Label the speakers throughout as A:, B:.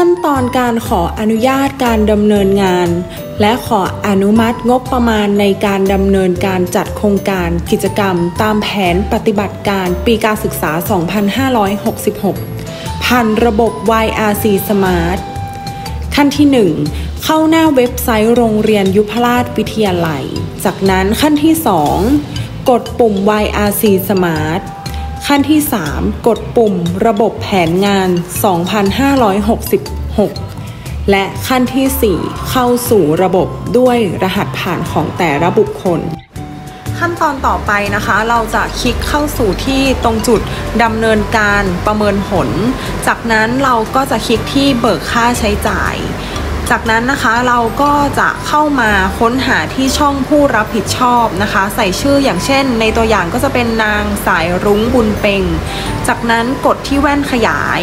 A: ขั้นตอนการขออนุญาตการดำเนินงาน และขออนุมัติงบประมาณในการดำเนินการจัดโครงการกิจกรรม ตามแผนปฏิบัติการปีการศึกษา 2566 ผ่านระบบ YRC Smart ขั้นที่ 1 เข้าหน้าเว็บไซต์โรงเรียนยุพราชวิทยาลัย จากนั้นขั้นที่ 2 กดปุ่ม YRC Smart ขั้นที่ 3 กดปุ่มระบบแผนงาน 2566 และขั้นที่ 4 เข้าสู่ระบบด้วยรหัสผ่านของแต่ละบุคคล ขั้นตอนต่อไปนะคะ เราจะคลิกเข้าสู่ที่ตรงจุดดำเนินการประเมินผล จากนั้นเราก็จะคลิกที่เบิกค่าใช้จ่าย จากนั้นนะคะเราก็จะเข้ามาค้นหาที่ช่องผู้รับผิดชอบนะคะ ใส่ชื่ออย่างเช่น ในตัวอย่างก็จะเป็นนางสายรุ้งบุญเปงจากนั้นกดที่แว่นขยาย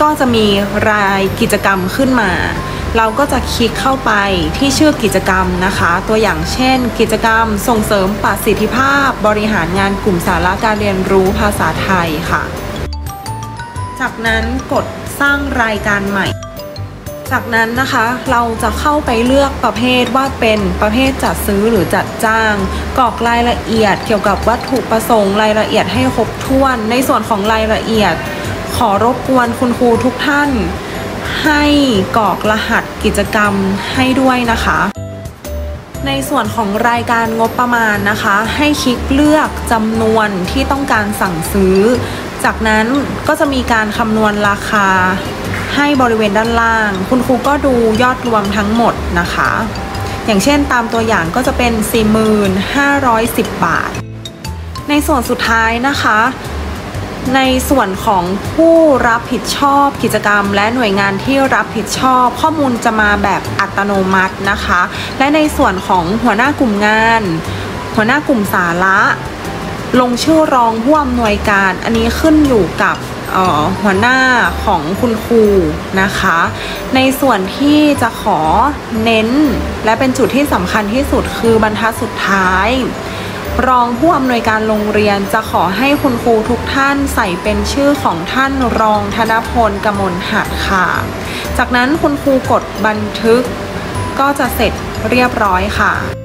A: ก็จะมีรายกิจกรรมขึ้นมา เราก็จะคลิกเข้าไปที่ชื่อกิจกรรมนะคะ ตัวอย่างเช่น กิจกรรมส่งเสริมประสิทธิภาพ บริหารงานกลุ่มสาระการเรียนรู้ภาษาไทยค่ะ จากนั้นกดสร้างรายการใหม่ จากนั้นนะคะเราจะเข้าไปเลือกประเภทว่าเป็นประเภทจัดซื้อหรือจัดจ้าง กรอกรายละเอียดเกี่ยวกับวัตถุประสงค์รายละเอียดให้ครบถ้วน ในส่วนของรายละเอียด ขอรบกวนคุณครูทุกท่าน ให้กรอกรหัสกิจกรรมให้ด้วยนะคะ ในส่วนของรายการงบประมาณนะคะ ให้คลิกเลือกจำนวนที่ต้องการสั่งซื้อ จากนั้นก็จะมีการคำนวณราคา ให้บริเวณด้านล่าง คุณครูก็ดูยอดรวมทั้งหมดนะคะ อย่างเช่นตามตัวอย่างก็จะเป็น 4510 บาท ในส่วนสุดท้ายนะคะในส่วนของผู้รับผิดชอบกิจกรรม และหน่วยงานที่รับผิดชอบ ข้อมูลจะมาแบบอัตโนมัตินะคะ และในส่วนของหัวหน้ากลุ่มงาน หัวหน้ากลุ่มสาระ ลงชื่อรองผู้อำนวยการ อันนี้ขึ้นอยู่กับ หัวหน้าของคุณครูนะคะ ในส่วนที่จะขอเน้น และเป็นจุดที่สำคัญที่สุดคือบรรทัดสุดท้าย รองผู้อำนวยการโรงเรียนจะขอให้คุณครูทุกท่านใส่เป็นชื่อของท่านรองธนพลกมลหัดค่ะ จากนั้นคุณครูกดบันทึกก็จะเสร็จเรียบร้อยค่ะ